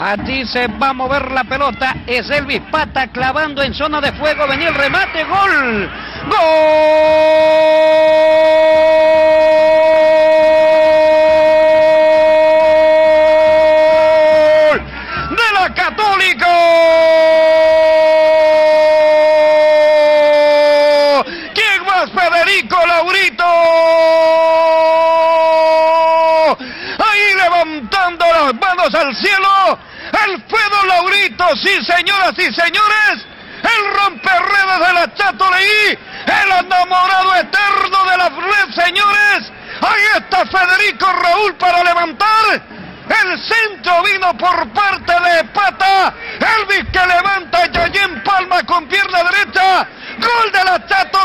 Allí se va a mover la pelota. Es Elvis Pata clavando en zona de fuego. Venía el remate. Gol. ¡Gol! De la Católica. ¿Quién más? Federico Laurito. Las manos al cielo. Alfredo Laurito, sí señoras y señores. El romperredes de la Chato Leí. El enamorado eterno de la red, señores. Ahí está Federico Raúl para levantar. El centro vino por parte de Pata. Elvis que levanta y en Palma con pierna derecha. Gol de la Chato